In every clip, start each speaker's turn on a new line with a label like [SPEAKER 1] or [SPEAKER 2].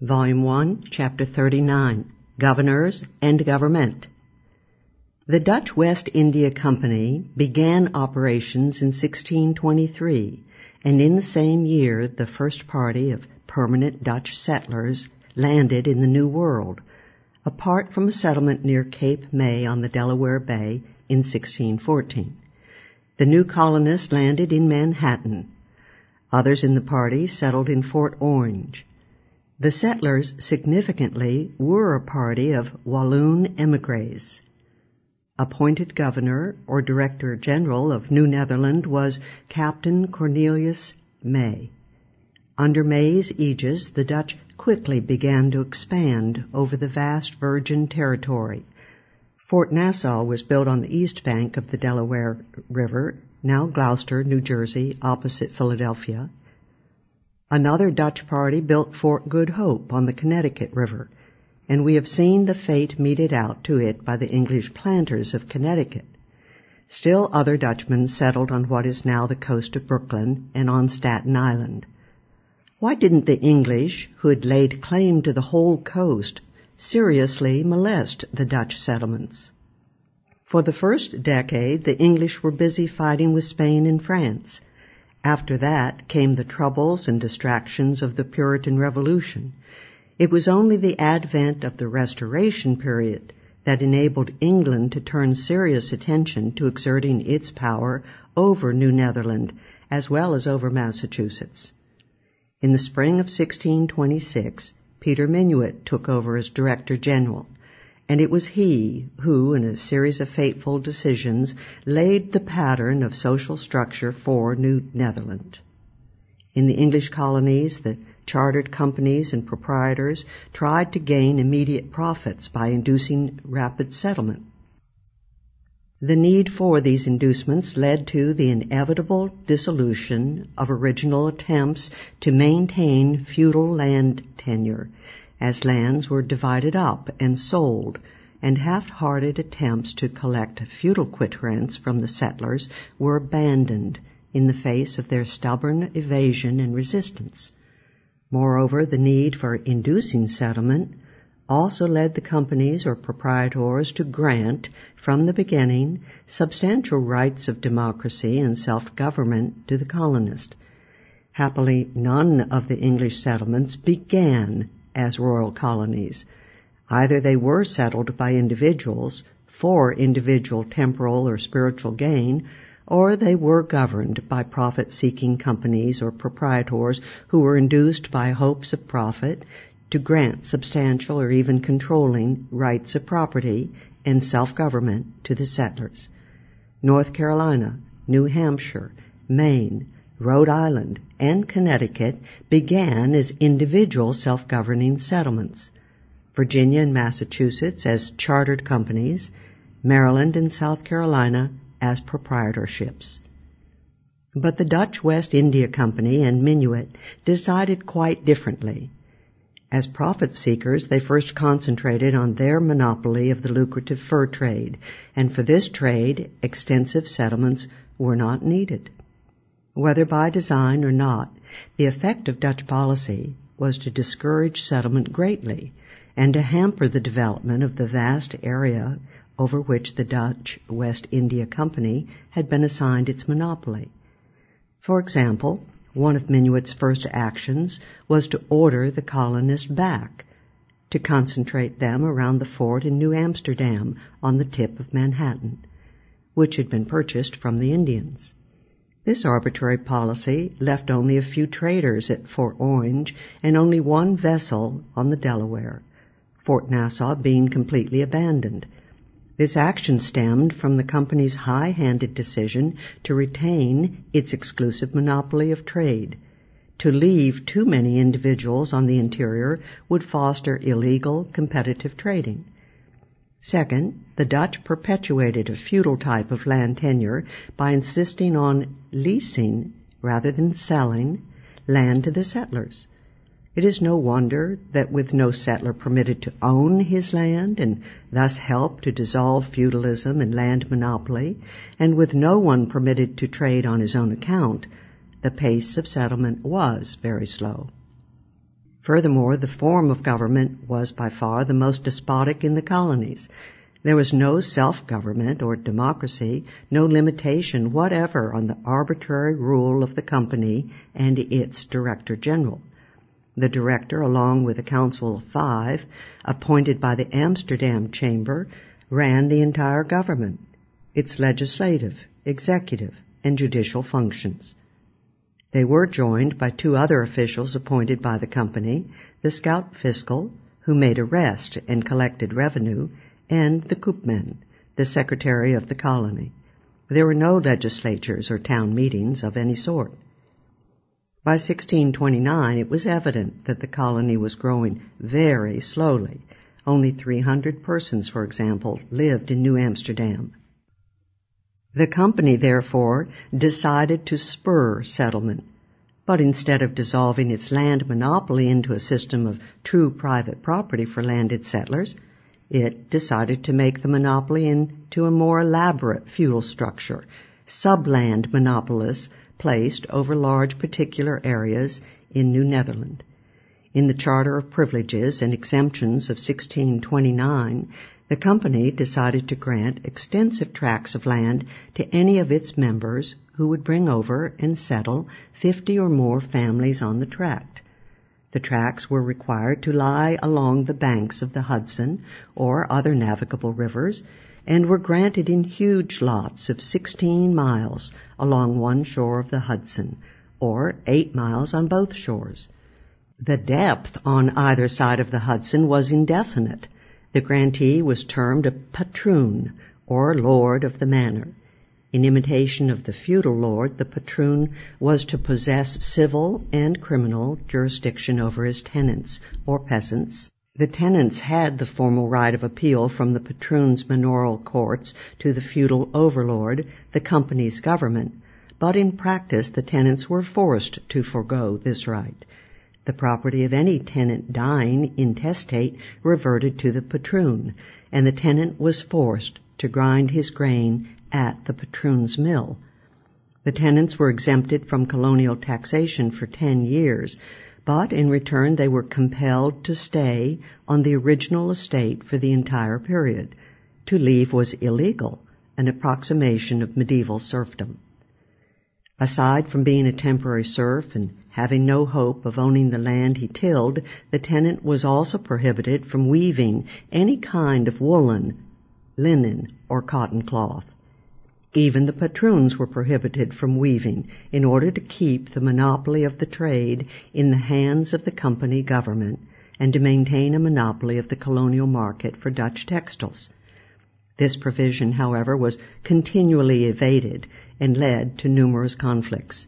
[SPEAKER 1] Volume 1, Chapter 39 Governors and Government. The Dutch West India Company began operations in 1623, and in the same year the first party of permanent Dutch settlers landed in the New World, apart from a settlement near Cape May on the Delaware Bay in 1614. The new colonists landed in Manhattan. Others in the party settled in Fort Orange. The settlers, significantly, were a party of Walloon emigres. Appointed governor or director general of New Netherland was Captain Cornelius May. Under May's aegis, the Dutch quickly began to expand over the vast virgin territory. Fort Nassau was built on the east bank of the Delaware River, now Gloucester, New Jersey, opposite Philadelphia. Another Dutch party built Fort Good Hope on the Connecticut River, and we have seen the fate meted out to it by the English planters of Connecticut. Still other Dutchmen settled on what is now the coast of Brooklyn and on Staten Island. Why didn't the English, who had laid claim to the whole coast, seriously molest the Dutch settlements? For the first decade, the English were busy fighting with Spain and France, after that came the troubles and distractions of the Puritan Revolution. It was only the advent of the Restoration period that enabled England to turn serious attention to exerting its power over New Netherland as well as over Massachusetts. In the spring of 1626, Peter Minuit took over as Director General and it was he who, in a series of fateful decisions, laid the pattern of social structure for New Netherland. In the English colonies, the chartered companies and proprietors tried to gain immediate profits by inducing rapid settlement. The need for these inducements led to the inevitable dissolution of original attempts to maintain feudal land tenure as lands were divided up and sold, and half-hearted attempts to collect feudal quit rents from the settlers were abandoned in the face of their stubborn evasion and resistance. Moreover, the need for inducing settlement also led the companies or proprietors to grant, from the beginning, substantial rights of democracy and self-government to the colonist. Happily, none of the English settlements began as royal colonies. Either they were settled by individuals for individual temporal or spiritual gain, or they were governed by profit-seeking companies or proprietors who were induced by hopes of profit to grant substantial or even controlling rights of property and self-government to the settlers. North Carolina, New Hampshire, Maine, Rhode Island, and Connecticut began as individual self-governing settlements. Virginia and Massachusetts as chartered companies, Maryland and South Carolina as proprietorships. But the Dutch West India Company and Minuit decided quite differently. As profit seekers, they first concentrated on their monopoly of the lucrative fur trade, and for this trade, extensive settlements were not needed. Whether by design or not, the effect of Dutch policy was to discourage settlement greatly and to hamper the development of the vast area over which the Dutch West India Company had been assigned its monopoly. For example, one of Minuit's first actions was to order the colonists back, to concentrate them around the fort in New Amsterdam on the tip of Manhattan, which had been purchased from the Indians. This arbitrary policy left only a few traders at Fort Orange and only one vessel on the Delaware, Fort Nassau being completely abandoned. This action stemmed from the company's high-handed decision to retain its exclusive monopoly of trade. To leave too many individuals on the interior would foster illegal competitive trading. Second, the Dutch perpetuated a feudal type of land tenure by insisting on leasing rather than selling land to the settlers. It is no wonder that with no settler permitted to own his land and thus help to dissolve feudalism and land monopoly, and with no one permitted to trade on his own account, the pace of settlement was very slow. Furthermore, the form of government was by far the most despotic in the colonies. There was no self-government or democracy, no limitation whatever on the arbitrary rule of the company and its director general. The director, along with a council of five, appointed by the Amsterdam Chamber, ran the entire government, its legislative, executive, and judicial functions. They were joined by two other officials appointed by the company, the schout fiscal, who made arrest and collected revenue, and the koopman, the secretary of the colony. There were no legislatures or town meetings of any sort. By 1629, it was evident that the colony was growing very slowly. Only 300 persons, for example, lived in New Amsterdam. The company, therefore, decided to spur settlement, but instead of dissolving its land monopoly into a system of true private property for landed settlers, it decided to make the monopoly into a more elaborate feudal structure, subland monopolists placed over large particular areas in New Netherland. In the Charter of Privileges and Exemptions of 1629, the company decided to grant extensive tracts of land to any of its members who would bring over and settle 50 or more families on the tract. The tracts were required to lie along the banks of the Hudson or other navigable rivers and were granted in huge lots of 16 miles along one shore of the Hudson, or 8 miles on both shores. The depth on either side of the Hudson was indefinite. The grantee was termed a patroon, or lord of the manor. In imitation of the feudal lord, the patroon was to possess civil and criminal jurisdiction over his tenants, or peasants, the tenants had the formal right of appeal from the patroon's manorial courts to the feudal overlord, the company's government, but in practice the tenants were forced to forego this right. The property of any tenant dying intestate reverted to the patroon, and the tenant was forced to grind his grain at the patroon's mill. The tenants were exempted from colonial taxation for ten years, but in return they were compelled to stay on the original estate for the entire period. To leave was illegal, an approximation of medieval serfdom. Aside from being a temporary serf and having no hope of owning the land he tilled, the tenant was also prohibited from weaving any kind of woolen, linen, or cotton cloth. Even the patroons were prohibited from weaving in order to keep the monopoly of the trade in the hands of the company government and to maintain a monopoly of the colonial market for Dutch textiles. This provision, however, was continually evaded and led to numerous conflicts.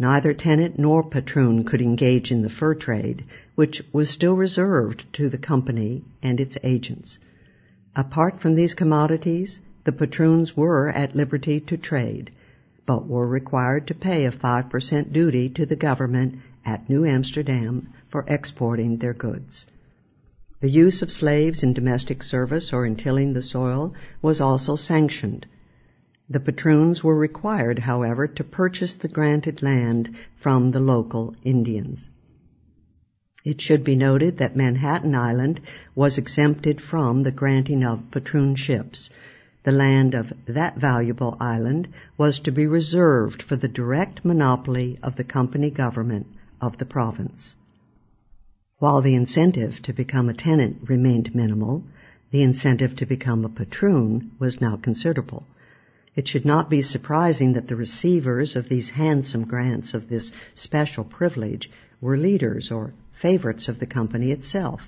[SPEAKER 1] Neither tenant nor patroon could engage in the fur trade, which was still reserved to the company and its agents. Apart from these commodities, the patroons were at liberty to trade, but were required to pay a 5% duty to the government at New Amsterdam for exporting their goods. The use of slaves in domestic service or in tilling the soil was also sanctioned. The patroons were required, however, to purchase the granted land from the local Indians. It should be noted that Manhattan Island was exempted from the granting of patroonships, the land of that valuable island was to be reserved for the direct monopoly of the company government of the province. While the incentive to become a tenant remained minimal, the incentive to become a patroon was now considerable. It should not be surprising that the receivers of these handsome grants of this special privilege were leaders or favorites of the company itself.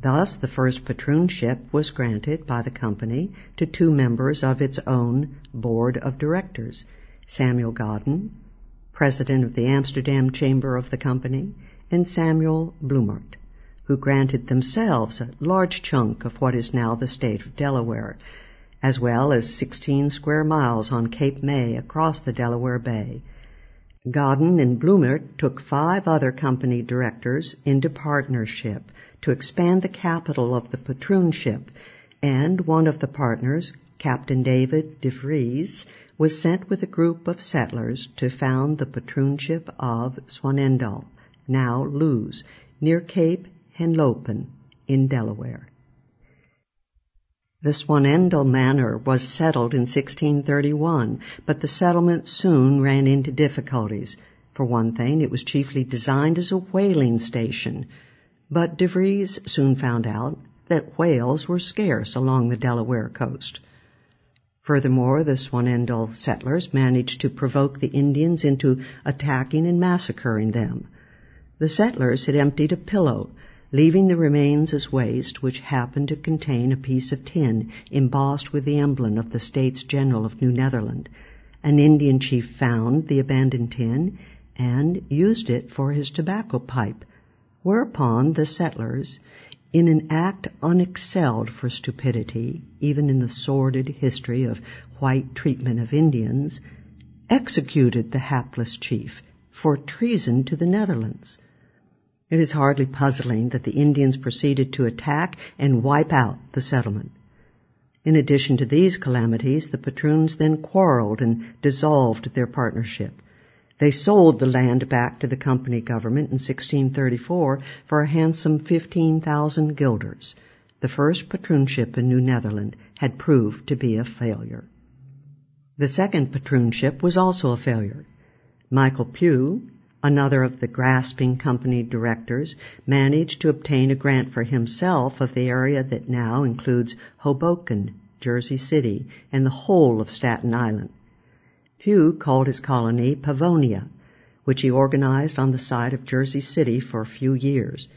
[SPEAKER 1] Thus, the first patroonship was granted by the company to two members of its own board of directors, Samuel Godyn, president of the Amsterdam Chamber of the company, and Samuel Bloemaert, who granted themselves a large chunk of what is now the state of Delaware, as well as 16 square miles on Cape May across the Delaware Bay. Godyn and Bloemaert took five other company directors into partnership to expand the capital of the patroonship, and one of the partners, Captain David de Vries, was sent with a group of settlers to found the patroonship of Swanendal, now Lewes, near Cape Henlopen in Delaware. The Swanendel Manor was settled in 1631, but the settlement soon ran into difficulties. For one thing, it was chiefly designed as a whaling station, but De Vries soon found out that whales were scarce along the Delaware coast. Furthermore, the Swanendel settlers managed to provoke the Indians into attacking and massacring them. The settlers had emptied a pillow leaving the remains as waste, which happened to contain a piece of tin embossed with the emblem of the States General of New Netherland. An Indian chief found the abandoned tin and used it for his tobacco pipe, whereupon the settlers, in an act unexcelled for stupidity, even in the sordid history of white treatment of Indians, executed the hapless chief for treason to the Netherlands. It is hardly puzzling that the Indians proceeded to attack and wipe out the settlement. In addition to these calamities, the patroons then quarreled and dissolved their partnership. They sold the land back to the company government in 1634 for a handsome 15,000 guilders. The first patroonship in New Netherland had proved to be a failure. The second patroonship was also a failure. Michael Pauw, another of the grasping company directors, managed to obtain a grant for himself of the area that now includes Hoboken, Jersey City, and the whole of Staten Island. Pauw called his colony Pavonia, which he organized on the site of Jersey City for a few years.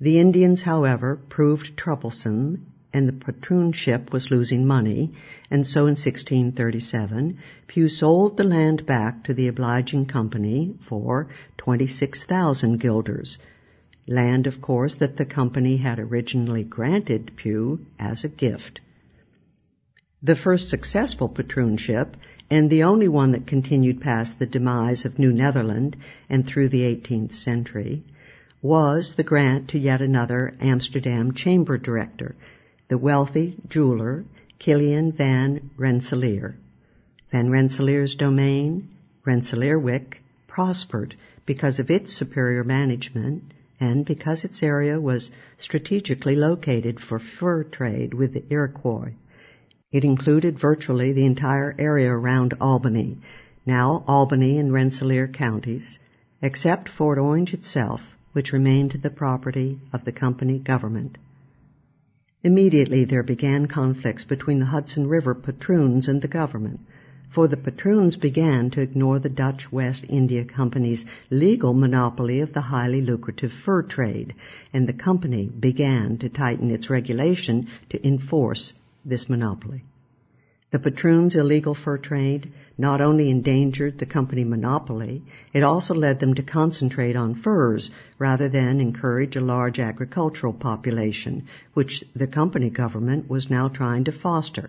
[SPEAKER 1] The Indians, however, proved troublesome and the patroonship was losing money, and so in 1637 Pauw sold the land back to the obliging company for 26,000 guilders, land, of course, that the company had originally granted Pauw as a gift. The first successful patroonship, and the only one that continued past the demise of New Netherland and through the 18th century, was the grant to yet another Amsterdam chamber director, the wealthy jeweler Kilian van Rensselaer. Van Rensselaer's domain, Rensselaerwyck, prospered because of its superior management and because its area was strategically located for fur trade with the Iroquois. It included virtually the entire area around Albany, now Albany and Rensselaer counties, except Fort Orange itself, which remained the property of the company government. Immediately there began conflicts between the Hudson River patroons and the government, for the patroons began to ignore the Dutch West India Company's legal monopoly of the highly lucrative fur trade, and the company began to tighten its regulation to enforce this monopoly. The patroons' illegal fur trade not only endangered the company monopoly, it also led them to concentrate on furs rather than encourage a large agricultural population, which the company government was now trying to foster.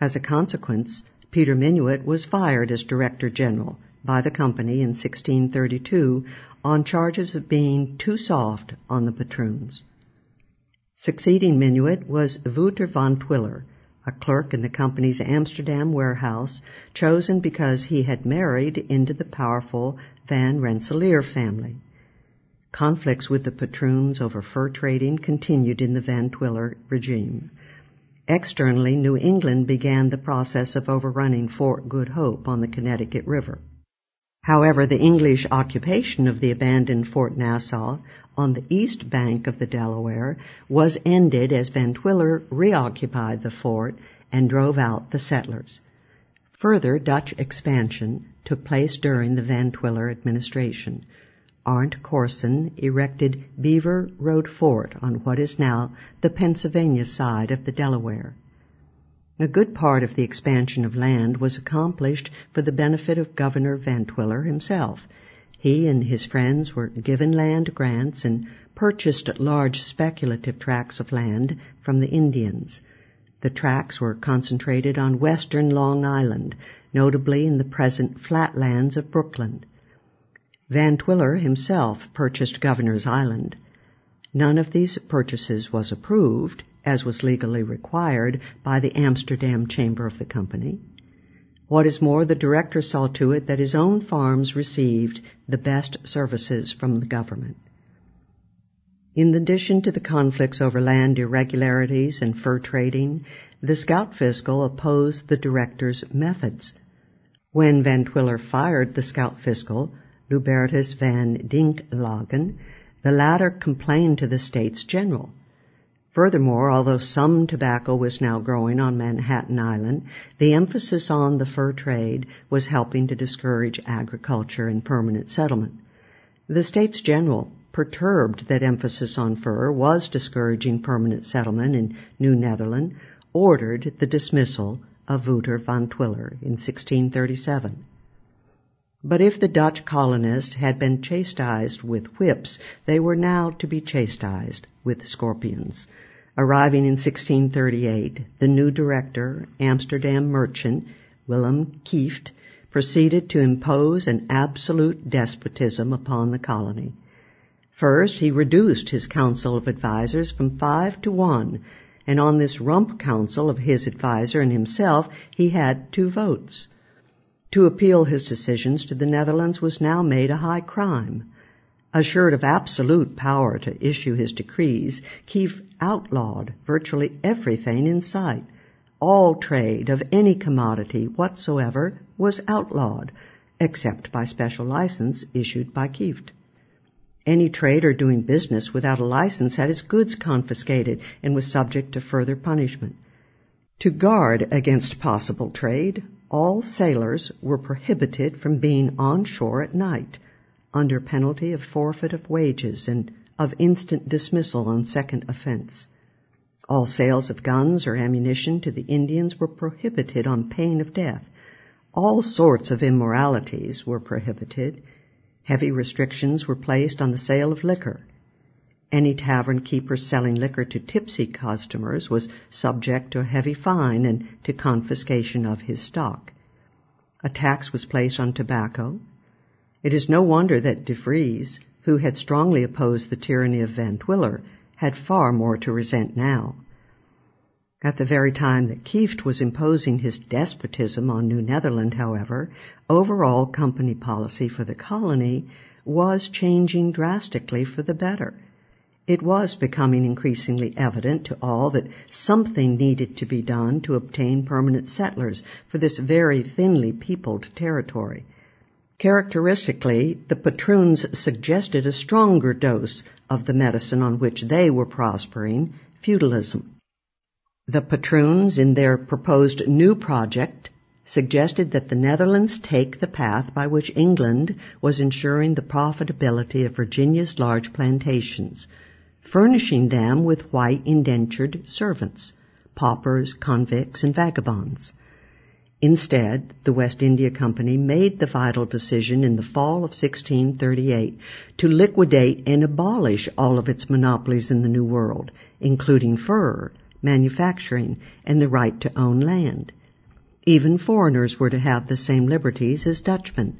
[SPEAKER 1] As a consequence, Peter Minuit was fired as Director General by the company in 1632 on charges of being too soft on the patroons. Succeeding Minuit was Wouter van Twiller, a clerk in the company's Amsterdam warehouse, chosen because he had married into the powerful Van Rensselaer family. Conflicts with the patroons over fur trading continued in the Van Twiller regime. Externally, New England began the process of overrunning Fort Good Hope on the Connecticut River. However, the English occupation of the abandoned Fort Nassau on the east bank of the Delaware was ended as Van Twiller reoccupied the fort and drove out the settlers. Further Dutch expansion took place during the Van Twiller administration. Arent Corssen erected Beaver Road Fort on what is now the Pennsylvania side of the Delaware. A good part of the expansion of land was accomplished for the benefit of Governor Van Twiller himself – he and his friends were given land grants and purchased large speculative tracts of land from the Indians. The tracts were concentrated on western Long Island, notably in the present flatlands of Brooklyn. Van Twiller himself purchased Governor's Island. None of these purchases was approved, as was legally required by the Amsterdam Chamber of the Company. What is more, the director saw to it that his own farms received the best services from the government. In addition to the conflicts over land irregularities and fur trading, the schout fiscal opposed the director's methods. When Van Twiller fired the schout fiscal, Lubertus van Dinklagen, the latter complained to the States General. Furthermore, although some tobacco was now growing on Manhattan Island, the emphasis on the fur trade was helping to discourage agriculture and permanent settlement. The States General, perturbed that emphasis on fur was discouraging permanent settlement in New Netherland, ordered the dismissal of Wouter van Twiller in 1637. But if the Dutch colonists had been chastised with whips, they were now to be chastised with scorpions. Arriving in 1638, the new director, Amsterdam merchant Willem Kieft, proceeded to impose an absolute despotism upon the colony. First, he reduced his council of advisers from five to one, and on this rump council of his adviser and himself, he had two votes. To appeal his decisions to the Netherlands was now made a high crime. Assured of absolute power to issue his decrees, Kieft outlawed virtually everything in sight. All trade of any commodity whatsoever was outlawed, except by special license issued by Kieft. Any trader doing business without a license had his goods confiscated and was subject to further punishment. To guard against possible trade, all sailors were prohibited from being on shore at night, under penalty of forfeit of wages and of instant dismissal on second offense. All sales of guns or ammunition to the Indians were prohibited on pain of death. All sorts of immoralities were prohibited. Heavy restrictions were placed on the sale of liquor. Any tavern keeper selling liquor to tipsy customers was subject to a heavy fine and to confiscation of his stock. A tax was placed on tobacco. It is no wonder that De Vries, who had strongly opposed the tyranny of Van Twiller, had far more to resent now. At the very time that Kieft was imposing his despotism on New Netherland, however, overall company policy for the colony was changing drastically for the better. It was becoming increasingly evident to all that something needed to be done to obtain permanent settlers for this very thinly peopled territory. Characteristically, the patroons suggested a stronger dose of the medicine on which they were prospering, feudalism. The patroons, in their proposed new project, suggested that the Netherlands take the path by which England was ensuring the profitability of Virginia's large plantations, furnishing them with white indentured servants, paupers, convicts, and vagabonds. Instead, the West India Company made the vital decision in the fall of 1638 to liquidate and abolish all of its monopolies in the New World, including fur, manufacturing, and the right to own land. Even foreigners were to have the same liberties as Dutchmen.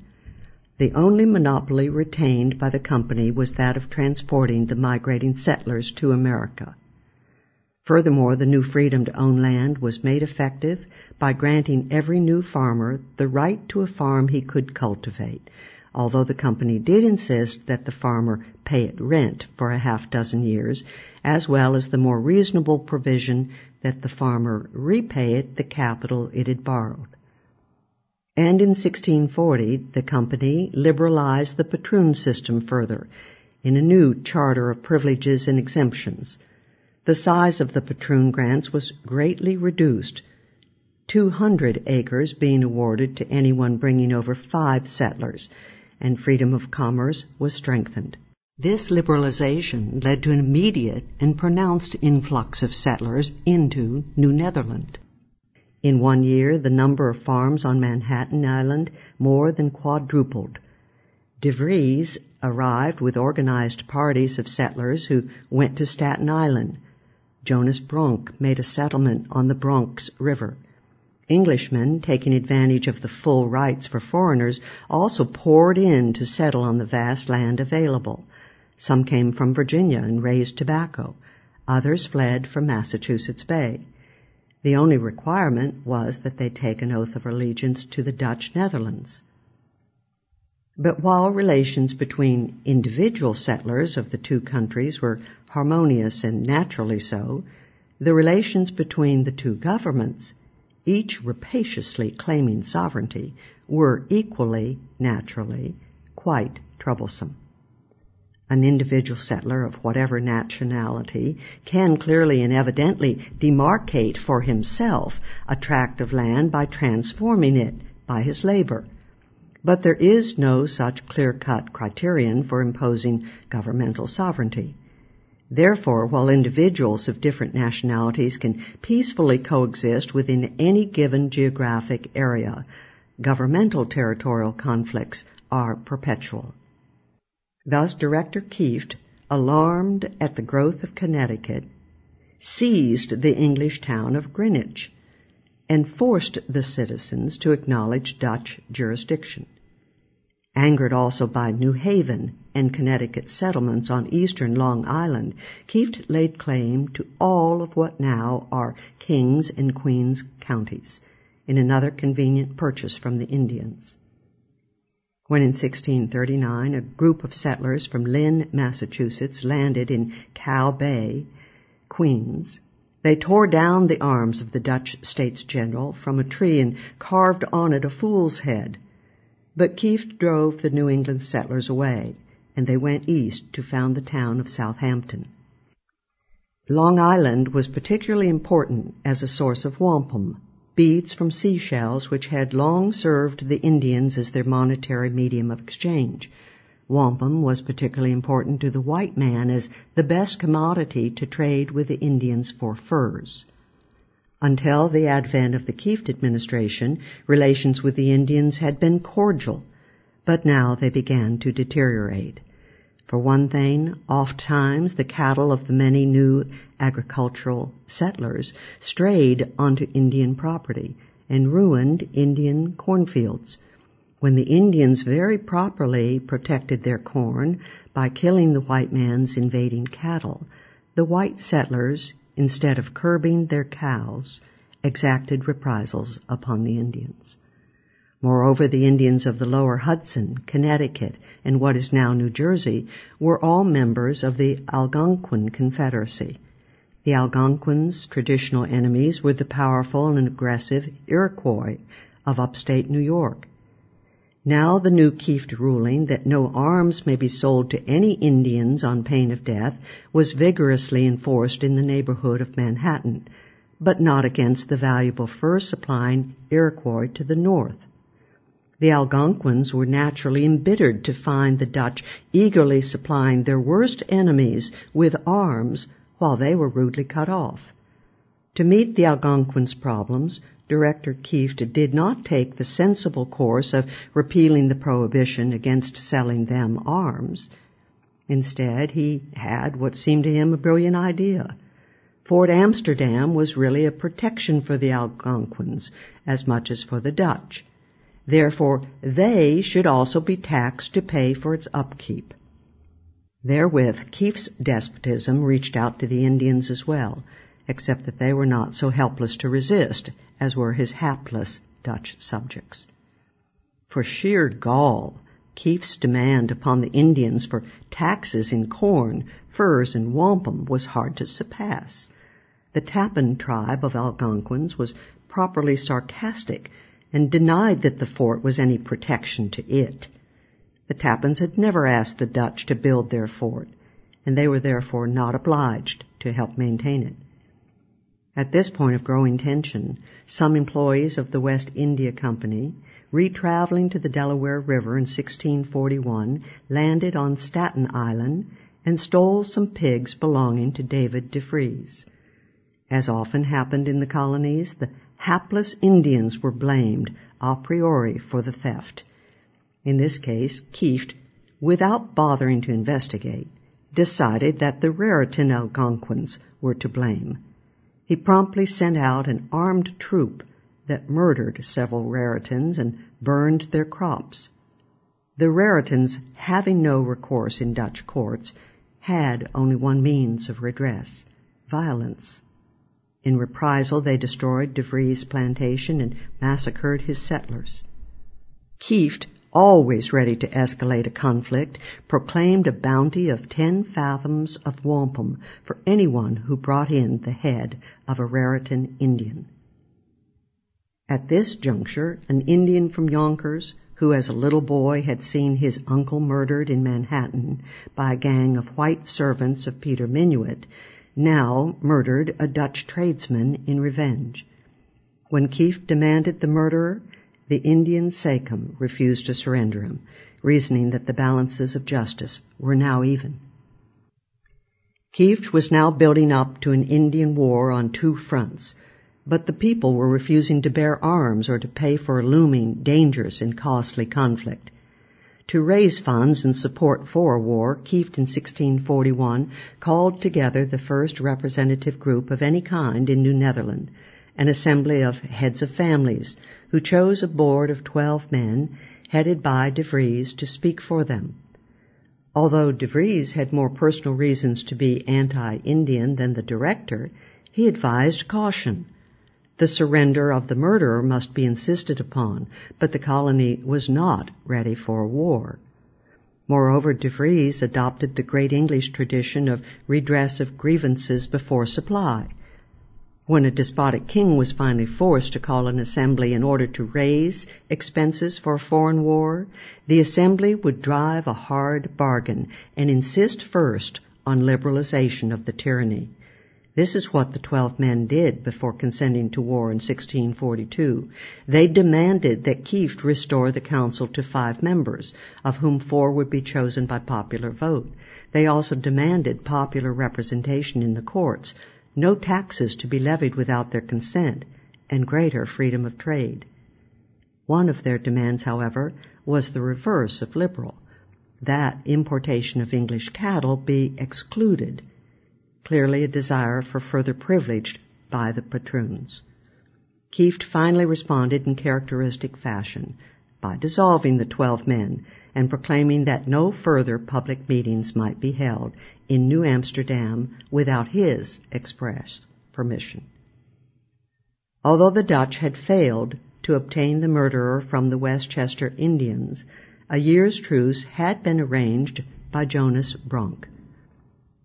[SPEAKER 1] The only monopoly retained by the company was that of transporting the migrating settlers to America. Furthermore, the new freedom to own land was made effective by granting every new farmer the right to a farm he could cultivate, although the company did insist that the farmer pay it rent for a half dozen years, as well as the more reasonable provision that the farmer repay it the capital it had borrowed. And in 1640, the company liberalized the patroon system further in a new charter of privileges and exemptions – the size of the patroon grants was greatly reduced, 200 acres being awarded to anyone bringing over five settlers, and freedom of commerce was strengthened. This liberalization led to an immediate and pronounced influx of settlers into New Netherland. In one year, the number of farms on Manhattan Island more than quadrupled. De Vries arrived with organized parties of settlers who went to Staten Island, Jonas Bronck made a settlement on the Bronx River. Englishmen, taking advantage of the full rights for foreigners, also poured in to settle on the vast land available. Some came from Virginia and raised tobacco. Others fled from Massachusetts Bay. The only requirement was that they take an oath of allegiance to the Dutch Netherlands. But while relations between individual settlers of the two countries were harmonious and naturally so, the relations between the two governments, each rapaciously claiming sovereignty, were equally, naturally, quite troublesome. An individual settler of whatever nationality can clearly and evidently demarcate for himself a tract of land by transforming it by his labor. But there is no such clear-cut criterion for imposing governmental sovereignty. Therefore, while individuals of different nationalities can peacefully coexist within any given geographic area, governmental territorial conflicts are perpetual. Thus, Director Kieft, alarmed at the growth of Connecticut, seized the English town of Greenwich and forced the citizens to acknowledge Dutch jurisdiction. Angered also by New Haven and Connecticut settlements on eastern Long Island, Kieft laid claim to all of what now are Kings and Queens counties in another convenient purchase from the Indians. When in 1639 a group of settlers from Lynn, Massachusetts landed in Cow Bay, Queens, they tore down the arms of the Dutch States General from a tree and carved on it a fool's head. But Kieft drove the New England settlers away, and they went east to found the town of Southampton. Long Island was particularly important as a source of wampum, beads from seashells which had long served the Indians as their monetary medium of exchange. Wampum was particularly important to the white man as the best commodity to trade with the Indians for furs. Until the advent of the Kieft administration, relations with the Indians had been cordial, but now they began to deteriorate. For one thing, oft times the cattle of the many new agricultural settlers strayed onto Indian property and ruined Indian cornfields. When the Indians very properly protected their corn by killing the white man's invading cattle, the white settlers, instead of curbing their cows, exacted reprisals upon the Indians. Moreover, the Indians of the lower Hudson, Connecticut, and what is now New Jersey were all members of the Algonquin Confederacy. The Algonquins' traditional enemies were the powerful and aggressive Iroquois of upstate New York. Now the new Kieft ruling that no arms may be sold to any Indians on pain of death was vigorously enforced in the neighborhood of Manhattan, but not against the valuable fur supplying Iroquois to the north. The Algonquins were naturally embittered to find the Dutch eagerly supplying their worst enemies with arms while they were rudely cut off. To meet the Algonquins' problems, Director Kieft did not take the sensible course of repealing the prohibition against selling them arms. Instead, he had what seemed to him a brilliant idea. Fort Amsterdam was really a protection for the Algonquins as much as for the Dutch. Therefore, they should also be taxed to pay for its upkeep. Therewith, Kieft's despotism reached out to the Indians as well, except that they were not so helpless to resist as were his hapless Dutch subjects. For sheer gall, Kieft's demand upon the Indians for taxes in corn, furs, and wampum was hard to surpass. The Tappan tribe of Algonquins was properly sarcastic and denied that the fort was any protection to it. The Tappans had never asked the Dutch to build their fort, and they were therefore not obliged to help maintain it. At this point of growing tension, some employees of the West India Company, retraveling to the Delaware River in 1641, landed on Staten Island and stole some pigs belonging to David De Vries. As often happened in the colonies, the hapless Indians were blamed a priori for the theft. In this case, Kieft, without bothering to investigate, decided that the Raritan Algonquins were to blame. He promptly sent out an armed troop that murdered several Raritans and burned their crops. The Raritans, having no recourse in Dutch courts, had only one means of redress violence. In reprisal, they destroyed De Vries' plantation and massacred his settlers. Kieft always ready to escalate a conflict, proclaimed a bounty of ten fathoms of wampum for anyone who brought in the head of a Raritan Indian. At this juncture, an Indian from Yonkers, who as a little boy had seen his uncle murdered in Manhattan by a gang of white servants of Peter Minuit, now murdered a Dutch tradesman in revenge. When Kieft demanded the murderer, the Indian sachem refused to surrender him, reasoning that the balances of justice were now even. Kieft was now building up to an Indian war on two fronts, but the people were refusing to bear arms or to pay for a looming, dangerous, and costly conflict. To raise funds and support for a war, Kieft in 1641 called together the first representative group of any kind in New Netherland, an assembly of heads of families, who chose a board of twelve men, headed by De Vries, to speak for them. Although De Vries had more personal reasons to be anti-Indian than the director, he advised caution. The surrender of the murderer must be insisted upon, but the colony was not ready for war. Moreover, De Vries adopted the great English tradition of redress of grievances before supply. When a despotic king was finally forced to call an assembly in order to raise expenses for a foreign war, the assembly would drive a hard bargain and insist first on liberalization of the tyranny. This is what the twelve men did before consenting to war in 1642. They demanded that Kieft restore the council to five members, of whom four would be chosen by popular vote. They also demanded popular representation in the courts, no taxes to be levied without their consent, and greater freedom of trade. One of their demands, however, was the reverse of liberal, that importation of English cattle be excluded, clearly a desire for further privilege by the patroons. Kieft finally responded in characteristic fashion by dissolving the twelve men and proclaiming that no further public meetings might be held in New Amsterdam without his express permission. Although the Dutch had failed to obtain the murderer from the Westchester Indians, a year's truce had been arranged by Jonas Bronck.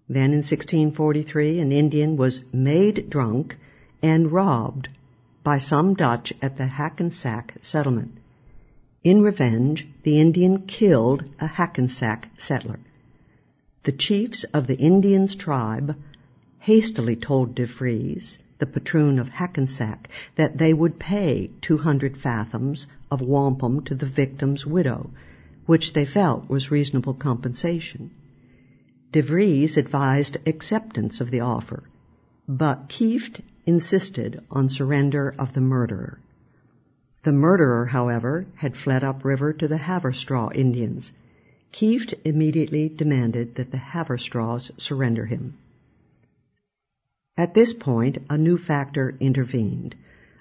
[SPEAKER 1] Then in 1643, an Indian was made drunk and robbed by some Dutch at the Hackensack settlement. In revenge, the Indian killed a Hackensack settler. The chiefs of the Indians' tribe hastily told De Vries, the patroon of Hackensack, that they would pay 200 fathoms of wampum to the victim's widow, which they felt was reasonable compensation. De Vries advised acceptance of the offer, but Kieft insisted on surrender of the murderer. The murderer, however, had fled upriver to the Haverstraw Indians. Kieft immediately demanded that the Haverstraws surrender him. At this point, a new factor intervened.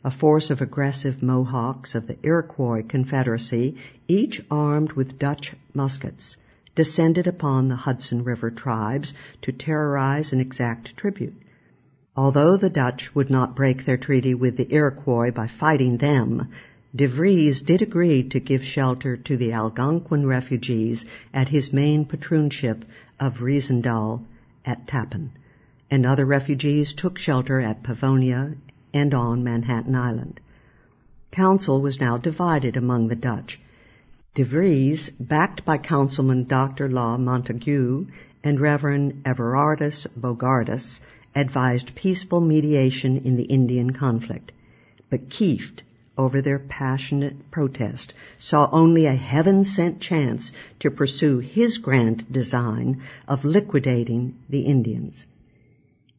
[SPEAKER 1] A force of aggressive Mohawks of the Iroquois Confederacy, each armed with Dutch muskets, descended upon the Hudson River tribes to terrorize and exact tribute. Although the Dutch would not break their treaty with the Iroquois by fighting them, De Vries did agree to give shelter to the Algonquin refugees at his main patroonship of Riesendal at Tappan, and other refugees took shelter at Pavonia and on Manhattan Island. Council was now divided among the Dutch. De Vries, backed by Councilman Dr. La Montagne and Reverend Everardus Bogardus, advised peaceful mediation in the Indian conflict. But Kieft, over their passionate protest, saw only a heaven sent chance to pursue his grand design of liquidating the Indians.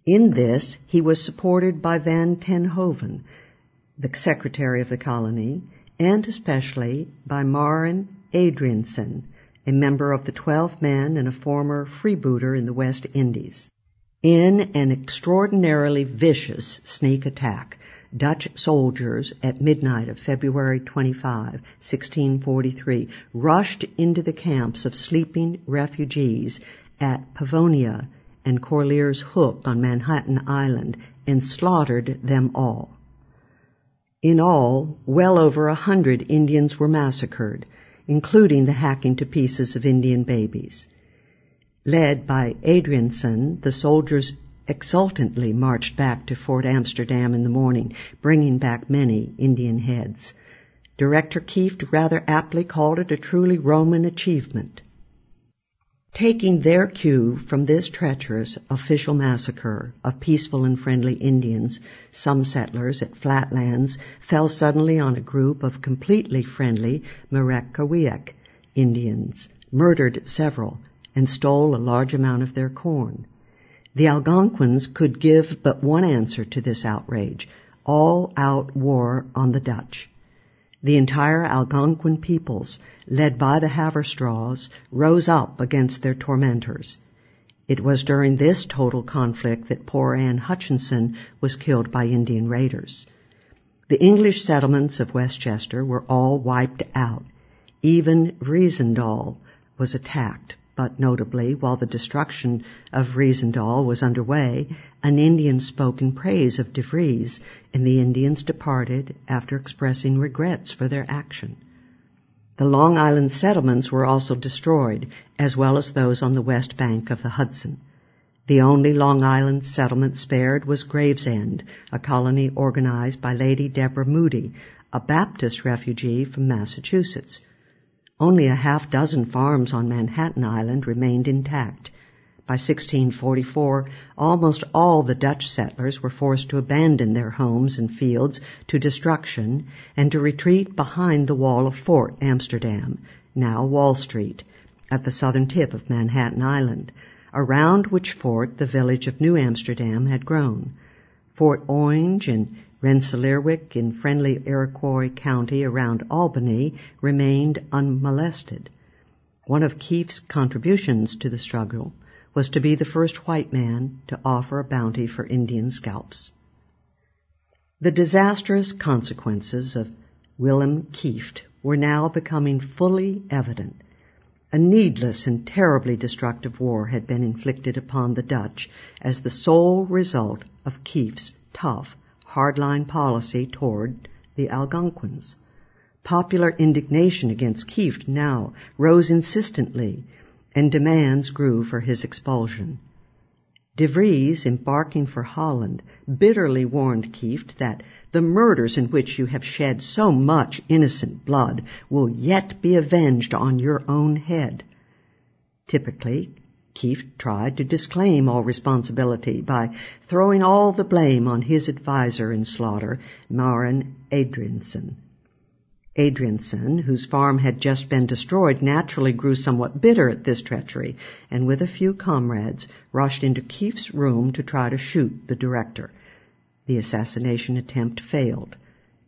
[SPEAKER 1] In this, he was supported by Van Tienhoven, the secretary of the colony, and especially by Marin Adriaensen, a member of the Twelve Men and a former freebooter in the West Indies. In an extraordinarily vicious sneak attack, Dutch soldiers at midnight of February 25, 1643, rushed into the camps of sleeping refugees at Pavonia and Corlear's Hook on Manhattan Island and slaughtered them all. In all, well over a hundred Indians were massacred, including the hacking to pieces of Indian babies. Led by Adriaensen, the soldiers exultantly marched back to Fort Amsterdam in the morning, bringing back many Indian heads. Director Kieft rather aptly called it a truly Roman achievement. Taking their cue from this treacherous official massacre of peaceful and friendly Indians, some settlers at Flatlands fell suddenly on a group of completely friendly Marakwet Indians, murdered several, and stole a large amount of their corn. The Algonquins could give but one answer to this outrage all out war on the Dutch. The entire Algonquin peoples, led by the Haverstraws, rose up against their tormentors. It was during this total conflict that poor Anne Hutchinson was killed by Indian raiders. The English settlements of Westchester were all wiped out. Even Vriesendael was attacked but notably, while the destruction of Vriesendael was underway, an Indian spoke in praise of De Vries, and the Indians departed after expressing regrets for their action. The Long Island settlements were also destroyed, as well as those on the west bank of the Hudson. The only Long Island settlement spared was Gravesend, a colony organized by Lady Deborah Moody, a Baptist refugee from Massachusetts. Only a half dozen farms on Manhattan Island remained intact. By 1644, almost all the Dutch settlers were forced to abandon their homes and fields to destruction and to retreat behind the wall of Fort Amsterdam, now Wall Street, at the southern tip of Manhattan Island, around which fort the village of New Amsterdam had grown. Fort Orange and Rensselaerswyck in friendly Iroquois County around Albany remained unmolested. One of Kieft's contributions to the struggle was to be the first white man to offer a bounty for Indian scalps. The disastrous consequences of Willem Kieft were now becoming fully evident. A needless and terribly destructive war had been inflicted upon the Dutch as the sole result of Kieft's tough hardline policy toward the Algonquins. Popular indignation against Kieft now rose insistently, and demands grew for his expulsion. De Vries, embarking for Holland, bitterly warned Kieft that the murders in which you have shed so much innocent blood will yet be avenged on your own head. Typically, Kieft tried to disclaim all responsibility by throwing all the blame on his adviser in slaughter, Marin Adriaensen. Adriaensen, whose farm had just been destroyed, naturally grew somewhat bitter at this treachery, and with a few comrades rushed into Kieft's room to try to shoot the director. The assassination attempt failed.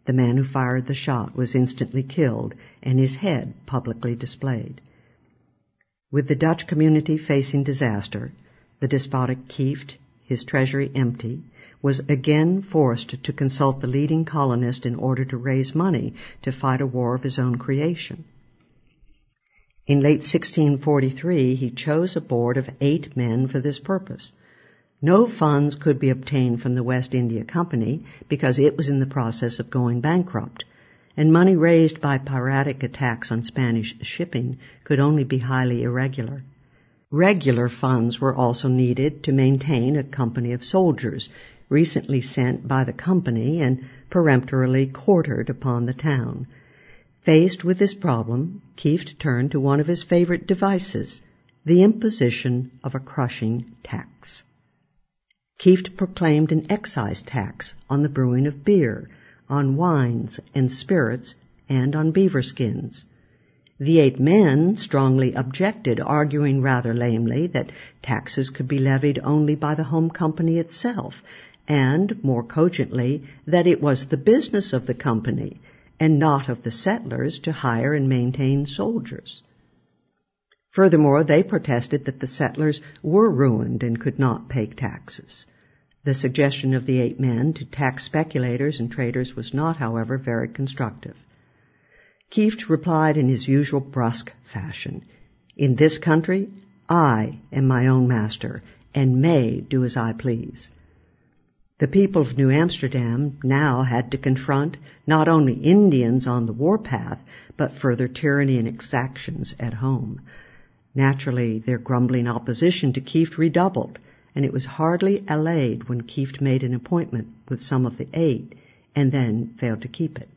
[SPEAKER 1] The man who fired the shot was instantly killed, and his head publicly displayed. With the Dutch community facing disaster, the despotic Kieft, his treasury empty, was again forced to consult the leading colonist in order to raise money to fight a war of his own creation. In late 1643, he chose a board of eight men for this purpose. No funds could be obtained from the West India Company because it was in the process of going bankrupt, and money raised by piratic attacks on Spanish shipping could only be highly irregular. Regular funds were also needed to maintain a company of soldiers recently sent by the company and peremptorily quartered upon the town. Faced with this problem, Kieft turned to one of his favorite devices, the imposition of a crushing tax. Kieft proclaimed an excise tax on the brewing of beer, on wines and spirits, and on beaver skins. The eight men strongly objected, arguing rather lamely that taxes could be levied only by the home company itself, and, more cogently, that it was the business of the company and not of the settlers to hire and maintain soldiers. Furthermore, they protested that the settlers were ruined and could not pay taxes. The suggestion of the eight men to tax speculators and traders was not, however, very constructive. Kieft replied in his usual brusque fashion, In this country, I am my own master, and may do as I please. The people of New Amsterdam now had to confront not only Indians on the warpath, but further tyranny and exactions at home. Naturally, their grumbling opposition to Kieft redoubled, and it was hardly allayed when Kieft made an appointment with some of the eight and then failed to keep it.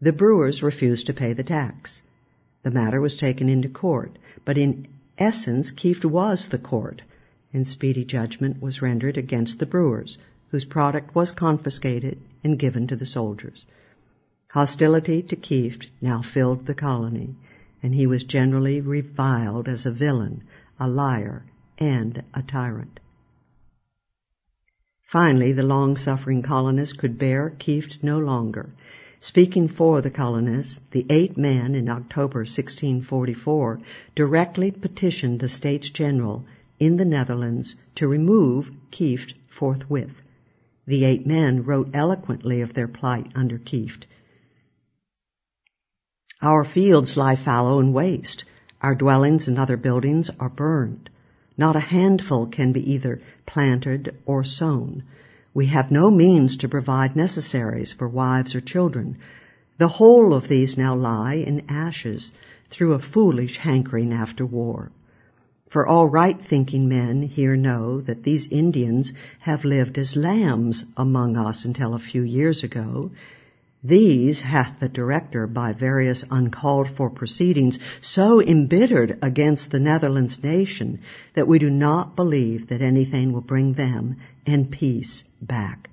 [SPEAKER 1] The brewers refused to pay the tax. The matter was taken into court, but in essence Kieft was the court, and speedy judgment was rendered against the brewers, whose product was confiscated and given to the soldiers. Hostility to Kieft now filled the colony, and he was generally reviled as a villain, a liar, and a tyrant. Finally, the long-suffering colonists could bear Kieft no longer. Speaking for the colonists, the eight men in October 1644 directly petitioned the States General in the Netherlands to remove Kieft forthwith. The eight men wrote eloquently of their plight under Kieft. Our fields lie fallow and waste. Our dwellings and other buildings are burned. Not a handful can be either planted or sown. We have no means to provide necessaries for wives or children. The whole of these now lie in ashes through a foolish hankering after war. For all right thinking men here know that these Indians have lived as lambs among us until a few years ago. These hath the director by various uncalled for proceedings so embittered against the Netherlands nation that we do not believe that anything will bring them and peace back.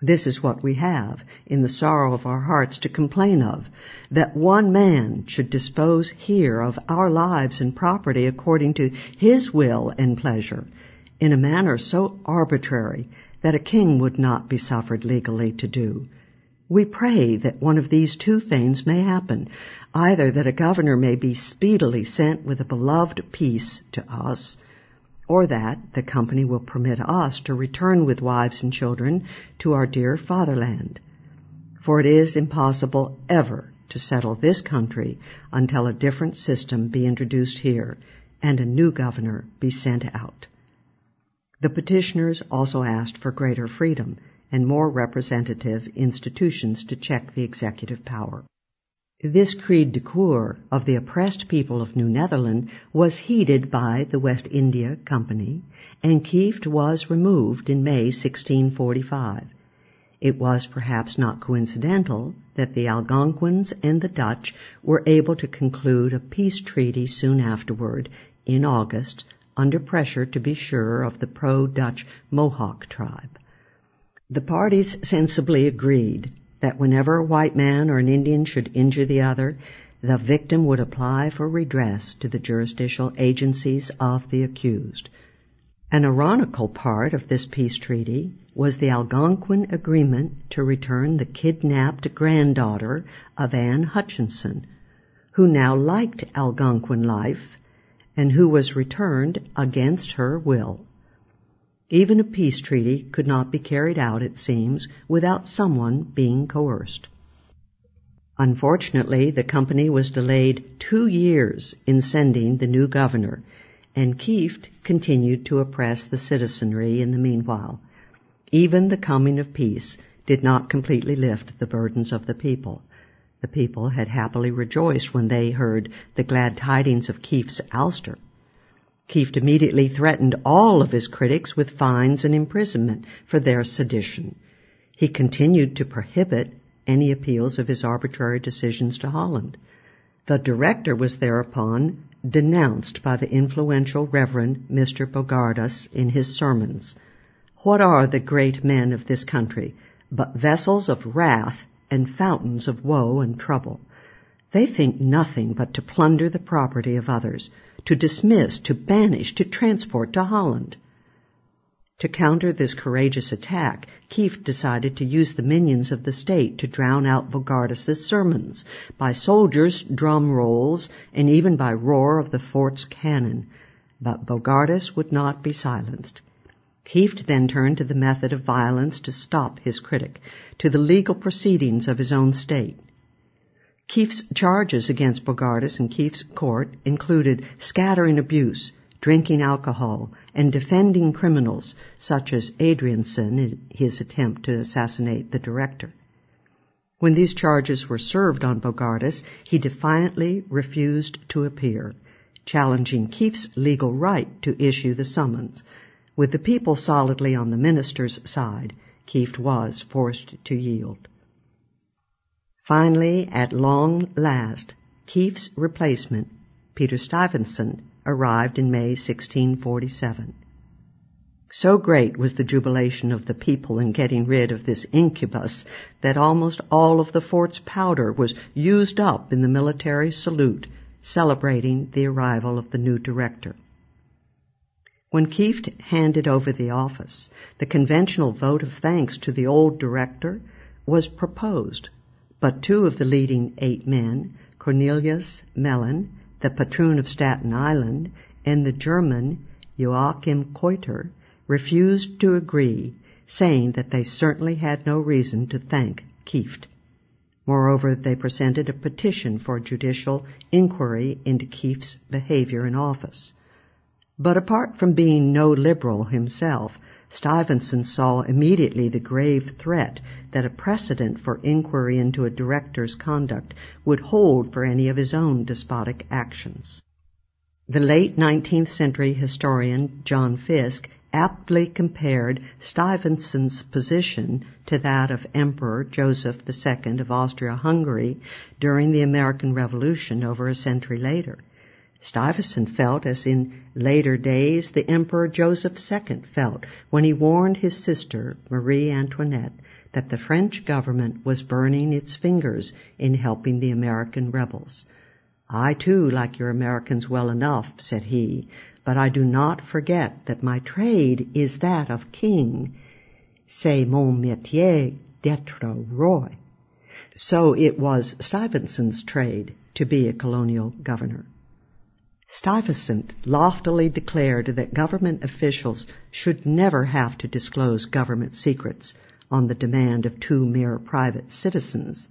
[SPEAKER 1] This is what we have in the sorrow of our hearts to complain of, that one man should dispose here of our lives and property according to his will and pleasure, in a manner so arbitrary that a king would not be suffered legally to do. We pray that one of these two things may happen, either that a governor may be speedily sent with a beloved peace to us, or that the company will permit us to return with wives and children to our dear fatherland. For it is impossible ever to settle this country until a different system be introduced here and a new governor be sent out. The petitioners also asked for greater freedom and more representative institutions to check the executive power. This cri de coeur of the oppressed people of New Netherland was heeded by the West India Company, and Kieft was removed in May 1645. It was perhaps not coincidental that the Algonquins and the Dutch were able to conclude a peace treaty soon afterward, in August, under pressure to be sure of the pro-Dutch Mohawk tribe. The parties sensibly agreed that whenever a white man or an Indian should injure the other, the victim would apply for redress to the jurisdictional agencies of the accused. An ironical part of this peace treaty was the Algonquin agreement to return the kidnapped granddaughter of Anne Hutchinson, who now liked Algonquin life and who was returned against her will. Even a peace treaty could not be carried out, it seems, without someone being coerced. Unfortunately, the company was delayed two years in sending the new governor, and Kieft continued to oppress the citizenry in the meanwhile. Even the coming of peace did not completely lift the burdens of the people. The people had happily rejoiced when they heard the glad tidings of Kieft's ouster. Kieft immediately threatened all of his critics with fines and imprisonment for their sedition. He continued to prohibit any appeals of his arbitrary decisions to Holland. The director was thereupon denounced by the influential Reverend Mr. Bogardus in his sermons. What are the great men of this country but vessels of wrath and fountains of woe and trouble? They think nothing but to plunder the property of others, to dismiss, to banish, to transport to Holland. To counter this courageous attack, Kieft decided to use the minions of the state to drown out Bogardus's sermons by soldiers' drum rolls and even by roar of the fort's cannon. But Bogardus would not be silenced. Kieft then turned to the method of violence to stop his critic, to the legal proceedings of his own state. Kieft's charges against Bogardus and Kieft's court included scattering abuse, drinking alcohol, and defending criminals such as Adriaensen in his attempt to assassinate the director. When these charges were served on Bogardus, he defiantly refused to appear, challenging Kieft's legal right to issue the summons. With the people solidly on the minister's side, Kieft was forced to yield. Finally, at long last, Kieft's replacement, Peter Stuyvesant, arrived in May 1647. So great was the jubilation of the people in getting rid of this incubus that almost all of the fort's powder was used up in the military salute celebrating the arrival of the new director. When Kieft handed over the office, the conventional vote of thanks to the old director was proposed, but two of the leading eight men, Cornelius Melyn, the patroon of Staten Island, and the German Joachim Kuyter, refused to agree, saying that they certainly had no reason to thank Kieft. Moreover, they presented a petition for judicial inquiry into Kieft's behavior in office. But apart from being no liberal himself, Stuyvesant saw immediately the grave threat that a precedent for inquiry into a director's conduct would hold for any of his own despotic actions. The late 19th century historian John Fiske aptly compared Stuyvesant's position to that of Emperor Joseph II of Austria-Hungary during the American Revolution over a century later. Stuyvesant felt as in later days the Emperor Joseph II felt when he warned his sister, Marie Antoinette, that the French government was burning its fingers in helping the American rebels. I too like your Americans well enough, said he, but I do not forget that my trade is that of king. C'est mon métier d'être roi. So it was Stuyvesant's trade to be a colonial governor. Stuyvesant loftily declared that government officials should never have to disclose government secrets on the demand of two mere private citizens.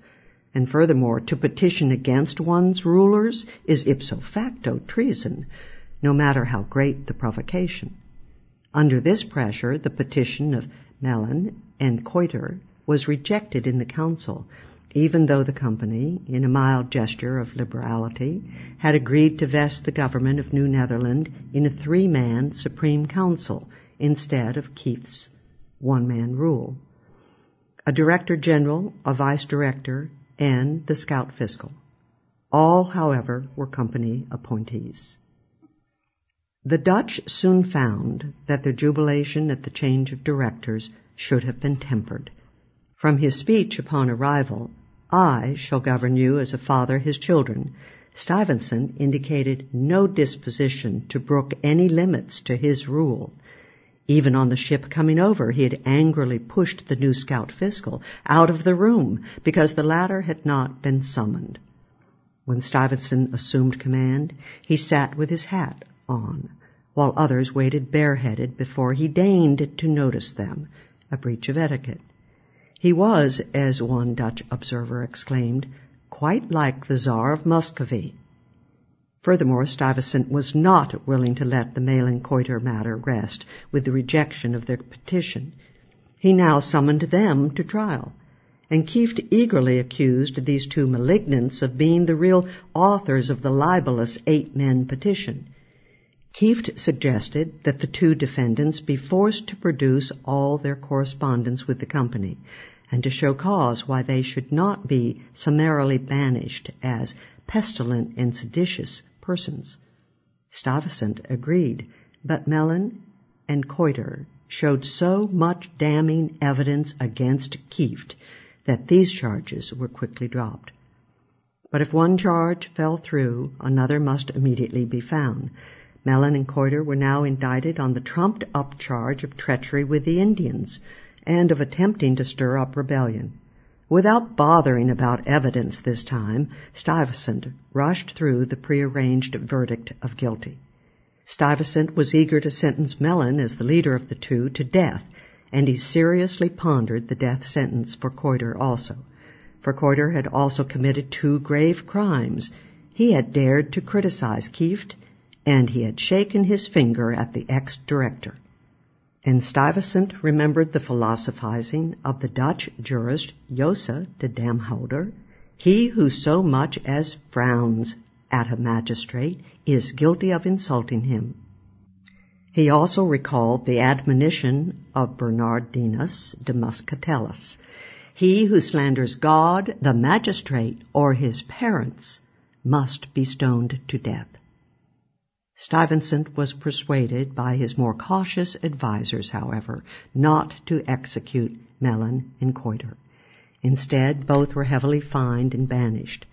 [SPEAKER 1] And furthermore, to petition against one's rulers is ipso facto treason, no matter how great the provocation. Under this pressure, the petition of Melyn and Kuyter was rejected in the council, even though the company, in a mild gesture of liberality, had agreed to vest the government of New Netherland in a three-man Supreme Council instead of Kieft's one-man rule. A Director General, a Vice Director, and the Schout Fiscal. All, however, were company appointees. The Dutch soon found that their jubilation at the change of directors should have been tempered. From his speech upon arrival, I shall govern you as a father his children. Stuyvesant indicated no disposition to brook any limits to his rule. Even on the ship coming over, he had angrily pushed the new schout fiscal out of the room because the latter had not been summoned. When Stuyvesant assumed command, he sat with his hat on, while others waited bareheaded before he deigned to notice them, a breach of etiquette. He was, as one Dutch observer exclaimed, quite like the Tsar of Muscovy. Furthermore, Stuyvesant was not willing to let the Melyn-Kuyter matter rest with the rejection of their petition. He now summoned them to trial, and Kieft eagerly accused these two malignants of being the real authors of the libelous eight-men petition. Kieft suggested that the two defendants be forced to produce all their correspondence with the company and to show cause why they should not be summarily banished as pestilent and seditious persons. Stuyvesant agreed, but Melyn and Kuyter showed so much damning evidence against Kieft that these charges were quickly dropped. But if one charge fell through, another must immediately be found. Melyn and Kuyter were now indicted on the trumped up charge of treachery with the Indians and of attempting to stir up rebellion. Without bothering about evidence this time, Stuyvesant rushed through the prearranged verdict of guilty. Stuyvesant was eager to sentence Melyn as the leader of the two to death, and he seriously pondered the death sentence for Kuyter also. For Kuyter had also committed two grave crimes. He had dared to criticize Kieft and he had shaken his finger at the ex-director. And Stuyvesant remembered the philosophizing of the Dutch jurist Josse de Damhoudere, he who so much as frowns at a magistrate is guilty of insulting him. He also recalled the admonition of Bernardinus de Muscatellis, he who slanders God, the magistrate, or his parents must be stoned to death. Stuyvesant was persuaded by his more cautious advisers, however, not to execute Melyn and Kuyter. Instead, both were heavily fined and banished.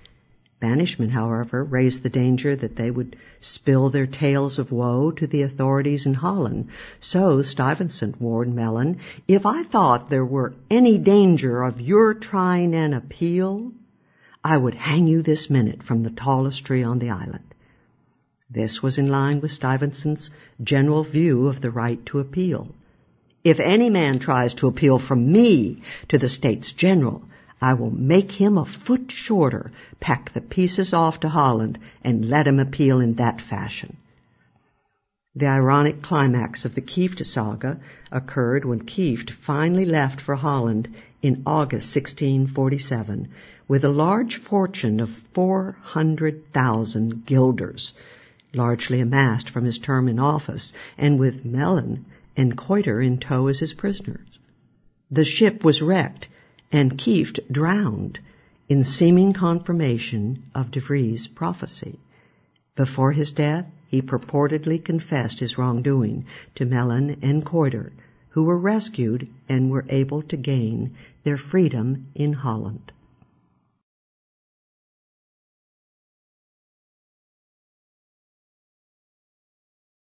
[SPEAKER 1] Banishment, however, raised the danger that they would spill their tales of woe to the authorities in Holland. So Stuyvesant warned Melyn, if I thought there were any danger of your trying an appeal, I would hang you this minute from the tallest tree on the island. This was in line with Stuyvesant's general view of the right to appeal. If any man tries to appeal from me to the States General, I will make him a foot shorter, pack the pieces off to Holland, and let him appeal in that fashion. The ironic climax of the Kieft saga occurred when Kieft finally left for Holland in August 1647 with a large fortune of 400,000 guilders, largely amassed from his term in office, and with Melyn and Kuyter in tow as his prisoners. The ship was wrecked and Kieft drowned in seeming confirmation of De Vries' prophecy. Before his death, he purportedly confessed his wrongdoing to Melyn and Kuyter, who were rescued and were able to gain their freedom in Holland.